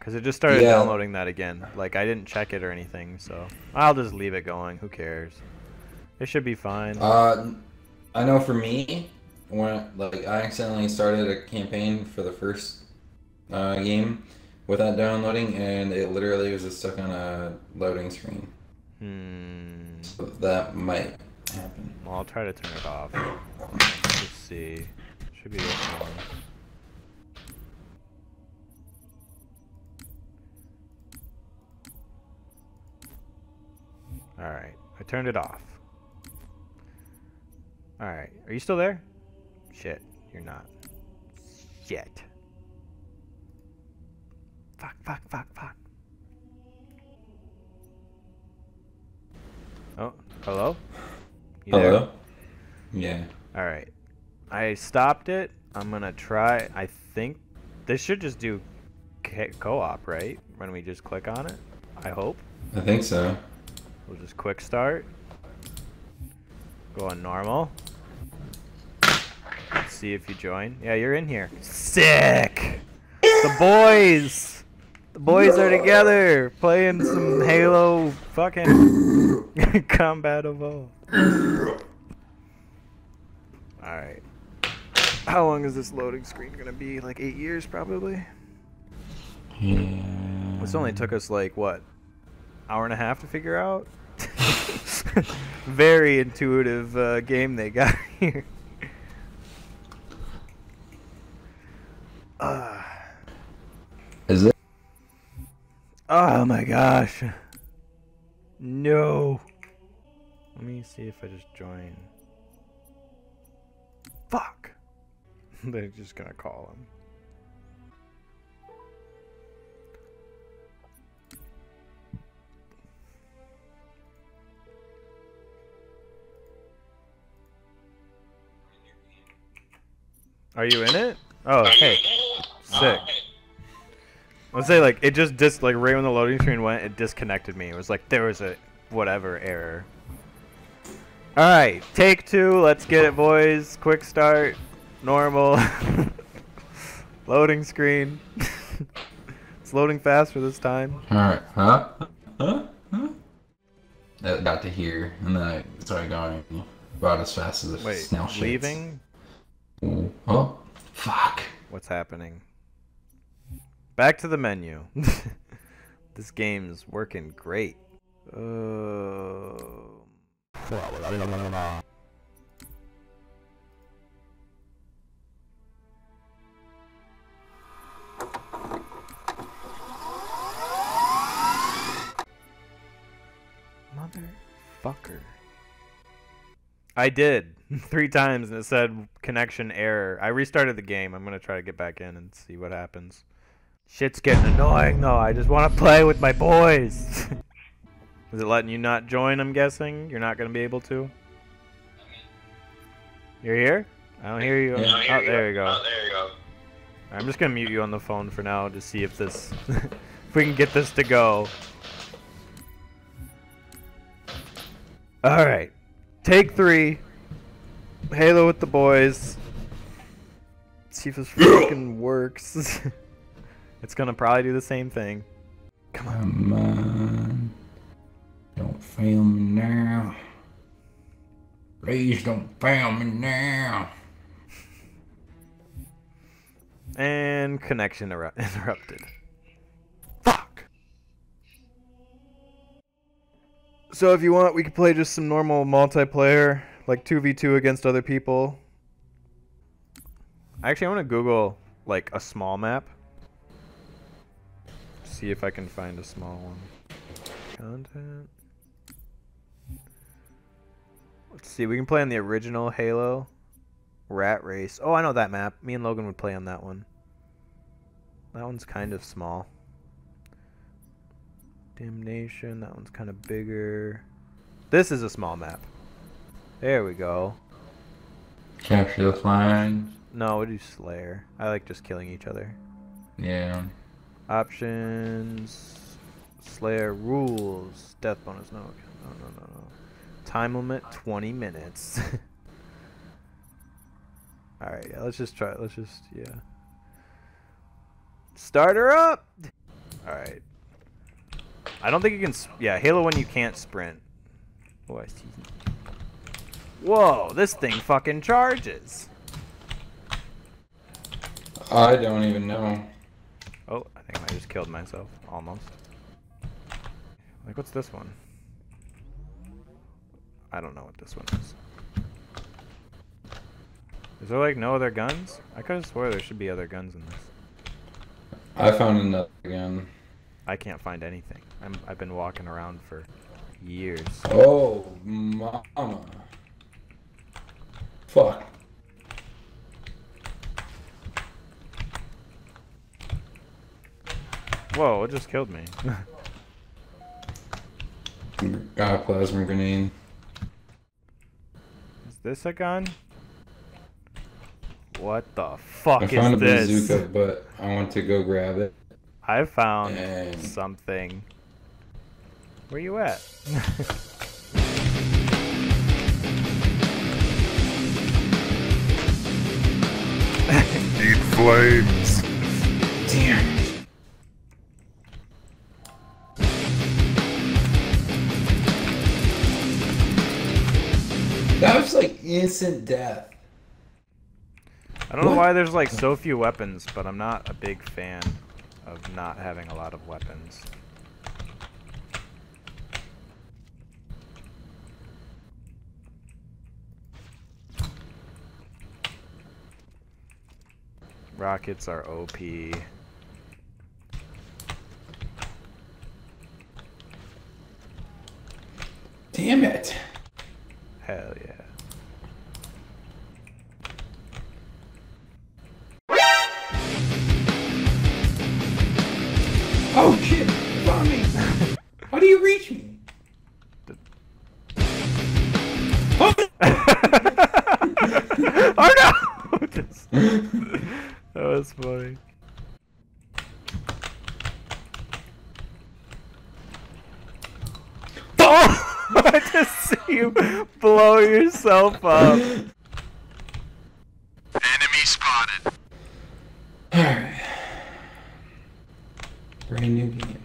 Because it just started Yeah. downloading that again. Like, I didn't check it or anything, so I'll just leave it going. Who cares? It should be fine. Uh, I know for me, when like I accidentally started a campaign for the first uh, game without downloading, and it literally was just stuck on a loading screen. Hmm. So that might happen. Well, I'll try to turn it off. Let's see. Should be this one. Turned it off. Alright, are you still there? Shit, you're not. Shit. Fuck, fuck, fuck, fuck. Oh, hello? You there? Hello. Yeah. All right. I stopped it. I'm going to try. I think this should just do co-op, right? When we just click on it. I hope. I think so. We'll just quick start. Go on normal. Let's see if you join. Yeah, you're in here. Sick. The boys. The boys are together playing some Halo fucking Combat Evolved. Alright. How long is this loading screen gonna be? Like eight years, probably? Yeah. This only took us like, what? Hour and a half to figure out? Very intuitive uh, game they got here. Uh, Is it? oh my gosh. No. Let me see if I just join. Fuck. They're just gonna call him. Are you in it? Oh, hey. Sick. Let's say like it just dis like right when the loading screen went, it disconnected me. It was like there was a whatever error. All right, take two. Let's get it, boys. Quick start, normal. loading screen. it's loading faster this time. Alright. Huh? Huh? Huh? That got to here, and then I started going about as fast as a Wait, snail shits. leaving? Ooh. Oh, fuck. What's happening? Back to the menu. this game's working great. Uh, Motherfucker. I did three times and it said connection error. I restarted the game. I'm gonna try to get back in and see what happens. Shit's getting annoying though. I just want to play with my boys. Is it letting you not join? I'm guessing you're not gonna be able to. You're here? I don't hear you. Yeah. Oh, there you go. Oh, there you go. I'm just gonna mute you on the phone for now to see if this, if we can get this to go. All right, take three. Halo with the boys. see if this fucking works. it's gonna probably do the same thing. Come on. Come on. Don't fail me now. Please don't fail me now. And connection interru- interrupted. Fuck. So if you want, we could play just some normal multiplayer, like 2v2 against other people. Actually, I want to Google like a small map. See if I can find a small one. Content. Let's see, we can play on the original Halo. Rat Race. Oh, I know that map. Me and Logan would play on that one. That one's kind of small. Damnation. That one's kind of bigger. This is a small map. There we go. Capture the flag. No, we do Slayer. I like just killing each other. Yeah. Options. Slayer rules. Death bonus. No, no, no, no, no. Time limit 20 minutes. All right, yeah. Let's just try. Let's just yeah. Start her up. Alright. I don't think you can... Yeah, Halo 1 you can't sprint. Oh, I see. Whoa, this thing fucking charges. I don't even know. Oh, I think I just killed myself. Almost. Like, what's this one? I don't know what this one is. Is there, like, no other guns? I could have swore there should be other guns in this. I found another gun. I can't find anything. I'm, I've been walking around for years. Oh, mama. Fuck. Whoa, it just killed me. Got a plasma grenade. is this a gun? What the fuck I found a this? bazooka, but I want to go grab it. I found something. Where you at? Eat flames. Damn. That was like instant death. I don't know why there's like so few weapons, but I'm not a big fan of not having a lot of weapons. Rockets are OP. Damn it. Hell yeah. Oh shit! Found. How do you reach me? you blow yourself up. Enemy spotted. Alright. Brand new game.